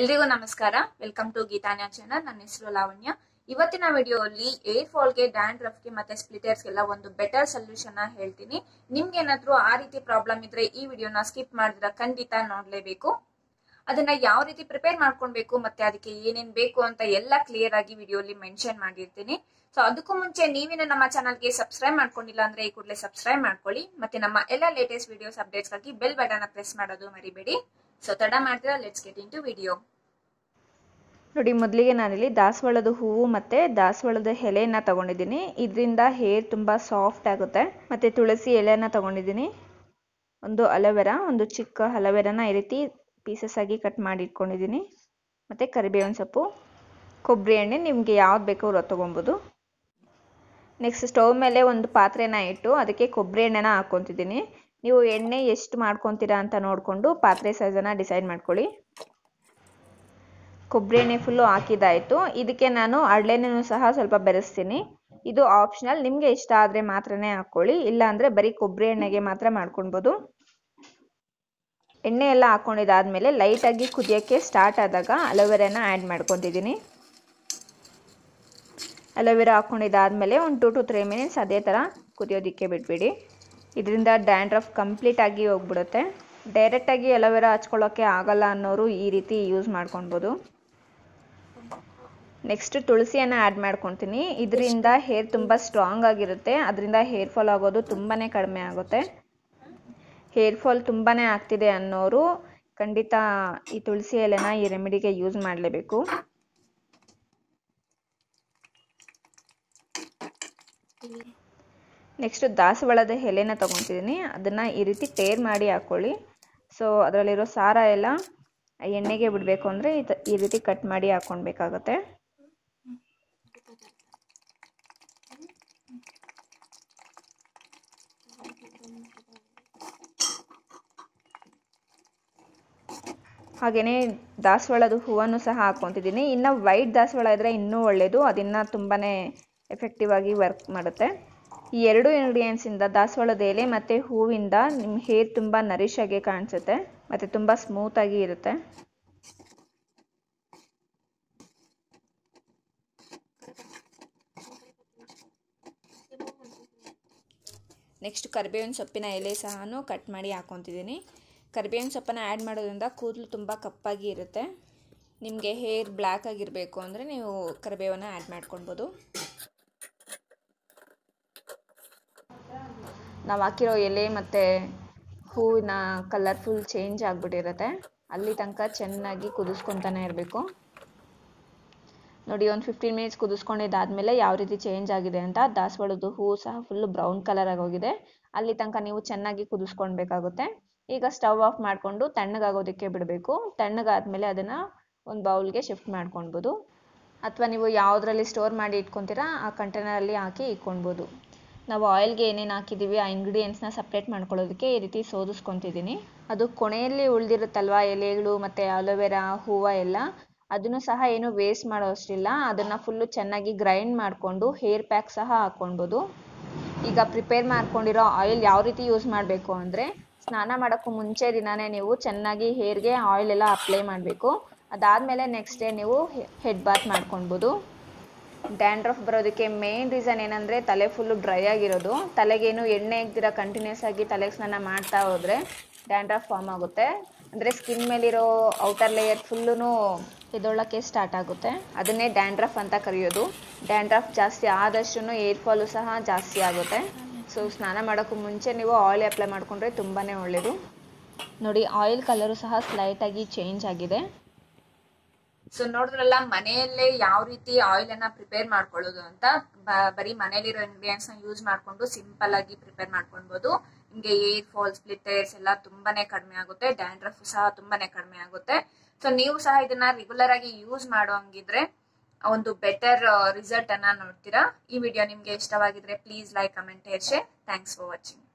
ಎಲ್ರಿಗೂ ನಮಸ್ಕಾರ. Welcome to ಗೀತಾನ್ಯ channel ನನ್ನ ಹೆಸರು ಲಾವಣ್ಯ. ಇವತ್ತಿನ ವಿಡಿಯೋಲಿ ಏರ್ ಫಾಲ್ಗೆ ಗೆ ಮತ್ತೆ ಸ್ಪ್ಲಿಟರ್ಸ್ಗೆಲ್ಲ ಒಂದು ಬೆಟರ್ ಸೊಲ್ಯೂಷನ್ ಹೇಳ್ತೀನಿ. ನಿಮ್ಗೆ ಏನಾದ್ರು ಆ ರೀತಿ ಪ್ರಾಬ್ಲಮ್ ಇದ್ರೆ ಈ ವಿಡಿಯೋನ ಸ್ಕಿಪ್ ಮಾಡಿದ್ರೆ ಖಂಡಿತ ನೋಡ್ಲೇಬೇಕು. ಅದನ್ನ ಯಾವ ರೀತಿ ಪ್ರಿಪೇರ್ ಮಾಡ್ಕೊಳ್ಬೇಕು ಮತ್ತೆ ಅದಕ್ಕೆ ಏನೇನ್ ಬೇಕು ಅಂತ ಎಲ್ಲ ಕ್ಲಿಯರ್ ಆಗಿ ವಿಡಿಯೋಲಿ ಮೆನ್ಷನ್ ಮಾಡಿರ್ತೀನಿ. ಸೊ ಅದಕ್ಕೂ ಮುಂಚೆ ನೀವೇನು ನಮ್ಮ ಚಾನಲ್ಗೆ ಸಬ್ಸ್ಕ್ರೈಬ್ ಮಾಡ್ಕೊಂಡಿಲ್ಲ ಅಂದ್ರೆ ಈ ಕೂಡಲೇ ಸಬ್ಸ್ಕ್ರೈಬ್ ಮಾಡ್ಕೊಳ್ಳಿ. ಮತ್ತೆ ನಮ್ಮ ಎಲ್ಲ ಲೇಟೆಸ್ಟ್ ವಿಡಿಯೋಸ್ ಅಪ್ಡೇಟ್ಸ್ಗಾಗಿ ಬೆಲ್ ಬಟನ್ ಪ್ರೆಸ್ ಮಾಡೋದು ಮರಿಬೇಡಿ. ಸೊ ತಡ ಮಾಡ್ತೀರಾ? Let's get into video ನೋಡಿ, ಮೊದಲಿಗೆ ನಾನಿಲ್ಲಿ ದಾಸವಾಳದ ಹೂವು ಮತ್ತು ದಾಸವಾಳದ ಎಲೆಯನ್ನು ತಗೊಂಡಿದ್ದೀನಿ. ಇದರಿಂದ ಹೇರ್ ತುಂಬ ಸಾಫ್ಟ್ ಆಗುತ್ತೆ. ಮತ್ತು ತುಳಸಿ ಎಲೆಯನ್ನು ತಗೊಂಡಿದ್ದೀನಿ. ಒಂದು ಅಲೋವೆರಾ, ಒಂದು ಚಿಕ್ಕ ಅಲೋವೆರಾನ ಈ ರೀತಿ ಪೀಸಸ್ ಆಗಿ ಕಟ್ ಮಾಡಿ ಇಟ್ಕೊಂಡಿದ್ದೀನಿ. ಮತ್ತು ಕರಿಬೇವಿನ ಸೊಪ್ಪು, ಕೊಬ್ಬರಿ ಎಣ್ಣೆ, ನಿಮಗೆ ಯಾವ್ದು ಬೇಕೋ ಅವ್ರು ತೊಗೊಬೋದು. ನೆಕ್ಸ್ಟ್ ಸ್ಟವ್ ಮೇಲೆ ಒಂದು ಪಾತ್ರೆನ ಇಟ್ಟು ಅದಕ್ಕೆ ಕೊಬ್ಬರಿ ಎಣ್ಣೆನ ಹಾಕ್ಕೊತಿದ್ದೀನಿ. ನೀವು ಎಣ್ಣೆ ಎಷ್ಟು ಮಾಡ್ಕೊತೀರಾ ಅಂತ ನೋಡಿಕೊಂಡು ಪಾತ್ರೆ ಸೈಜನ್ನು ಡಿಸೈಡ್ ಮಾಡ್ಕೊಳ್ಳಿ. ಕೊಬ್ಬರಿ ಎಣ್ಣೆ ಫುಲ್ಲು ಹಾಕಿದಾಯಿತು ಇದಕ್ಕೆ ನಾನು ಅಡ್ಲೆಣ್ಣೆನೂ ಸಹ ಸ್ವಲ್ಪ ಬೆರೆಸ್ತೀನಿ. ಇದು ಆಪ್ಷನಲ್ ನಿಮಗೆ ಇಷ್ಟ ಆದರೆ ಮಾತ್ರನೇ ಹಾಕ್ಕೊಳ್ಳಿ. ಇಲ್ಲಾಂದರೆ ಬರೀ ಕೊಬ್ಬರಿ ಎಣ್ಣೆಗೆ ಮಾತ್ರ ಮಾಡ್ಕೊಳ್ಬೋದು. ಎಣ್ಣೆ ಎಲ್ಲ ಹಾಕ್ಕೊಂಡಿದ್ದಾದಮೇಲೆ ಲೈಟಾಗಿ ಕುದಿಯೋಕ್ಕೆ ಸ್ಟಾರ್ಟ್ ಆದಾಗ ಅಲೋವೆರಾನ ಆ್ಯಡ್ ಮಾಡ್ಕೊತಿದ್ದೀನಿ ಅಲೋವೆರಾ ಹಾಕ್ಕೊಂಡಿದ್ದಾದಮೇಲೆ ಒಂದು ಟು ಟು ತ್ರೀ ಮಿನಿಟ್ಸ್ ಅದೇ ಥರ ಕುದಿಯೋದಕ್ಕೆ ಬಿಟ್ಬಿಡಿ. ಇದರಿಂದ ಡ್ಯಾಂಡ್ರಫ್ ಕಂಪ್ಲೀಟ್ ಆಗಿ ಹೋಗ್ಬಿಡುತ್ತೆ. ಡೈರೆಕ್ಟಾಗಿ ಅಲೋವೆರಾ ಹಚ್ಕೊಳ್ಳೋಕ್ಕೆ ಆಗಲ್ಲ ಅನ್ನೋರು ಈ ರೀತಿ ಯೂಸ್ ಮಾಡ್ಕೊಳ್ಬೋದು ನೆಕ್ಸ್ಟ್ ತುಳಸಿಯನ್ನ ಆ್ಯಡ್ ಮಾಡ್ಕೊತೀನಿ ಇದರಿಂದ ಹೇರ್ ತುಂಬ ಸ್ಟ್ರಾಂಗ್ ಆಗಿರುತ್ತೆ. ಅದರಿಂದ ಹೇರ್ ಫಾಲ್ ಆಗೋದು ತುಂಬಾ ಕಡಿಮೆ ಆಗುತ್ತೆ. ಹೇರ್ ಫಾಲ್ ತುಂಬಾ ಆಗ್ತಿದೆ ಅನ್ನೋರು ಖಂಡಿತ ಈ ತುಳಸಿ ಎಲೆನ ಈ ರೆಮಿಡಿಗೆ ಯೂಸ್ ಮಾಡಲೇಬೇಕು. ನೆಕ್ಸ್ಟ್ ದಾಸವಾಳದ ಎಲೆನ ತೊಗೊತಿದ್ದೀನಿ ಅದನ್ನು ಈ ರೀತಿ ಟೇರ್ ಮಾಡಿ ಹಾಕ್ಕೊಳ್ಳಿ ಸೊ ಅದರಲ್ಲಿರೋ ಸಾರ ಎಲ್ಲ ಎಣ್ಣೆಗೆ ಬಿಡಬೇಕು ಅಂದರೆ ಈ ರೀತಿ ಕಟ್ ಮಾಡಿ ಹಾಕ್ಕೊಳ್ಬೇಕಾಗತ್ತೆ ಹಾಗೆಯೇ ದಾಸವಾಳದ ಹೂವನ್ನು ಸಹ ಹಾಕ್ಕೊತಿದ್ದೀನಿ ಇನ್ನು ವೈಟ್ ದಾಸವಾಳ ಇದ್ದರೆ ಇನ್ನೂ ಒಳ್ಳೆಯದು ಅದನ್ನು ತುಂಬಾ ಎಫೆಕ್ಟಿವ್ ಆಗಿ ವರ್ಕ್ ಮಾಡುತ್ತೆ. ಈ ಎರಡು ಇಂಗ್ರೀಡಿಯೆಂಟ್ಸಿಂದ ದಾಸವಾಳದ ಎಲೆ ಮತ್ತು ಹೂವಿಂದ ನಿಮ್ಮ ಹೇರ್ ತುಂಬ ನರಿಶ್ ಆಗಿ ಕಾಣಿಸುತ್ತೆ, ಮತ್ತು ತುಂಬ ಸ್ಮೂತಾಗಿ ಇರುತ್ತೆ. ನೆಕ್ಸ್ಟ್ ಕರಿಬೇವಿನ ಸೊಪ್ಪಿನ ಎಲೆ ಸಹ ಕಟ್ ಮಾಡಿ ಹಾಕೊತಿದ್ದೀನಿ ಕರಿಬೇವಿನ ಸೊಪ್ಪನ್ನು ಆ್ಯಡ್ ಮಾಡೋದ್ರಿಂದ ಕೂದಲು ತುಂಬ ಕಪ್ಪಾಗಿ ಇರುತ್ತೆ. ನಿಮಗೆ ಹೇರ್ ಬ್ಲ್ಯಾಕ್ ಆಗಿರಬೇಕು ಅಂದರೆ ನೀವು ಕರಿಬೇವನ್ನು ಆ್ಯಡ್ ಮಾಡ್ಕೊಳ್ಬೋದು. ನಾವು ಹಾಕಿರೋ ಎಲೆ ಮತ್ತು ಹೂವಿನ ಕಲರ್ಫುಲ್ ಚೇಂಜ್ ಆಗಿಬಿಟ್ಟಿರುತ್ತೆ. ಅಲ್ಲಿ ತನಕ ಚೆನ್ನಾಗಿ ಕುದಿಸ್ಕೊತಾನೆ ಇರಬೇಕು. ನೋಡಿ, ಒಂದು ಫಿಫ್ಟೀನ್ ಮಿನಿಟ್ಸ್ ಕುದಿಸ್ಕೊಂಡಿದ್ದಾದಮೇಲೆ ಯಾವ ರೀತಿ ಚೇಂಜ್ ಆಗಿದೆ ಅಂತ ದಾಸವಾಳದ್ದು ಹೂವು ಸಹ ಫುಲ್ ಬ್ರೌನ್ ಕಲರ್ ಆಗೋಗಿದೆ ಅಲ್ಲಿ ತನಕ ನೀವು ಚೆನ್ನಾಗಿ ಕುದಿಸ್ಕೊಳ್ಬೇಕಾಗುತ್ತೆ ಈಗ ಸ್ಟವ್ ಆಫ್ ಮಾಡಿಕೊಂಡು ತಣ್ಣಗಾಗೋದಕ್ಕೆ ಬಿಡಬೇಕು. ತಣ್ಣಗಾದ್ಮೇಲೆ ಅದನ್ನು ಒಂದು ಬೌಲ್ಗೆ ಶಿಫ್ಟ್ ಮಾಡ್ಕೊಳ್ಬೋದು. ಅಥವಾ ನೀವು ಯಾವುದರಲ್ಲಿ ಸ್ಟೋರ್ ಮಾಡಿ ಇಟ್ಕೊತೀರಾ, ಆ ಕಂಟೈನರಲ್ಲಿ ಹಾಕಿ ಇಟ್ಕೊಳ್ಬೋದು. ನಾವು ಆಯಿಲ್ಗೆ ಏನೇನು ಹಾಕಿದ್ದೀವಿ ಆ ಇಂಗ್ರೀಡಿಯೆಂಟ್ಸ್ನ ಸಪ್ರೇಟ್ ಮಾಡ್ಕೊಳ್ಳೋದಕ್ಕೆ ಈ ರೀತಿ ಸೋದಿಸ್ಕೊತಿದ್ದೀನಿ. ಅದು ಕೊನೆಯಲ್ಲಿ ಉಳಿದಿರುತ್ತಲ್ವಾ, ಎಲೆಗಳು ಮತ್ತು ಅಲೋವೆರಾ ಹೂವು ಎಲ್ಲ, ಅದನ್ನು ಸಹ ಏನು ವೇಸ್ಟ್ ಮಾಡೋ ಅಷ್ಟಿಲ್ಲ. ಅದನ್ನು ಫುಲ್ಲು ಚೆನ್ನಾಗಿ ಗ್ರೈಂಡ್ ಮಾಡಿಕೊಂಡು ಹೇರ್ ಪ್ಯಾಕ್ ಸಹ ಹಾಕ್ಕೊಳ್ಬೋದು. ಈಗ ಪ್ರಿಪೇರ್ ಮಾಡ್ಕೊಂಡಿರೋ ಆಯಿಲ್ ಯಾವ ರೀತಿ ಯೂಸ್ ಮಾಡಬೇಕು ಅಂದರೆ, ಸ್ನಾನ ಮಾಡೋಕ್ಕೂ ಮುಂಚೆ ದಿನಾನೇ ನೀವು ಚೆನ್ನಾಗಿ ಹೇರ್ಗೆ ಆಯಿಲ್ ಎಲ್ಲ ಅಪ್ಲೈ ಮಾಡಬೇಕು. ಅದಾದಮೇಲೆ ನೆಕ್ಸ್ಟ್ ಡೇ ನೀವು ಹೆಡ್ ಬಾತ್ ಮಾಡ್ಕೊಳ್ಬೋದು. ಡ್ಯಾಂಡ್ರಫ್ ಬರೋದಕ್ಕೆ ಮೇನ್ ರೀಸನ್ ಏನಂದರೆ ತಲೆ ಫುಲ್ಲು ಡ್ರೈ ಆಗಿರೋದು. ತಲೆಗೇನು ಎಣ್ಣೆ ಇದ್ದೀರಾ ಕಂಟಿನ್ಯೂಸ್ ಆಗಿ ತಲೆಗೆ ಸ್ನಾನ ಮಾಡ್ತಾ ಹೋದರೆ ಡ್ಯಾಂಡ್ರಫ್ ಫಾರ್ಮ್ ಆಗುತ್ತೆ. ಅಂದರೆ ಸ್ಕಿನ್ ಮೇಲಿರೋ ಔಟರ್ ಲೇಯರ್ ಫುಲ್ಲೂ ಇದೊಳ್ಳಕ್ಕೆ ಸ್ಟಾರ್ಟ್ ಆಗುತ್ತೆ. ಅದನ್ನೇ ಡ್ಯಾಂಡ್ರಫ್ ಅಂತ ಕರೆಯೋದು. ಡ್ಯಾಂಡ್ರಫ್ ಜಾಸ್ತಿ ಆದಷ್ಟು ಏರ್ ಫಾಲು ಸಹ ಜಾಸ್ತಿ ಆಗುತ್ತೆ. ಸೊ ಸ್ನಾನ ಮಾಡೋಕ್ಕೂ ಮುಂಚೆ ನೀವು ಆಯಿಲ್ ಅಪ್ಲೈ ಮಾಡಿಕೊಂಡ್ರೆ ತುಂಬಾ ಒಳ್ಳೆಯದು ನೋಡಿ ಆಯಿಲ್ ಕಲರು ಸಹ ಸ್ಲೈಟಾಗಿ ಚೇಂಜ್ ಆಗಿದೆ. ಸೊ ನೋಡಿದ್ರಲ್ಲ, ಮನೆಯಲ್ಲೇ ಯಾವ ರೀತಿ ಆಯಿಲ್ ಅನ್ನ ಪ್ರಿಪೇರ್ ಮಾಡ್ಕೊಳ್ಳೋದು ಅಂತ ಬರೀ ಮನೇಲಿರೋ ಇಂಗ್ರೀಡಿಯೆಂಟ್ಸ್ನ ಯೂಸ್ ಮಾಡ್ಕೊಂಡು ಸಿಂಪಲ್ ಆಗಿ ಪ್ರಿಪೇರ್ ಮಾಡ್ಕೊಳ್ಬಹುದು ಹಿಂಗೆ ಏರ್ ಫಾಲ್ಸ್ ಸ್ಪ್ಲಿಟರ್ಸ್ ಎಲ್ಲ ತುಂಬಾನೇ ಕಡಿಮೆ ಆಗುತ್ತೆ. ಡ್ಯಾಂಡ್ರಫ್ ಸಹ ತುಂಬಾನೇ ಕಡಿಮೆ ಆಗುತ್ತೆ. ಸೊ ನೀವು ಸಹ ಇದನ್ನ ರೆಗ್ಯುಲರ್ ಆಗಿ ಯೂಸ್ ಮಾಡೋಂಗಿದ್ರೆ ಒಂದು ಬೆಟರ್ ರಿಸಲ್ಟ್ ಅನ್ನ ನೋಡ್ತೀರಾ? ಈ ವಿಡಿಯೋ ನಿಮ್ಗೆ ಇಷ್ಟವಾಗಿದ್ರೆ please like comment share thanks for watching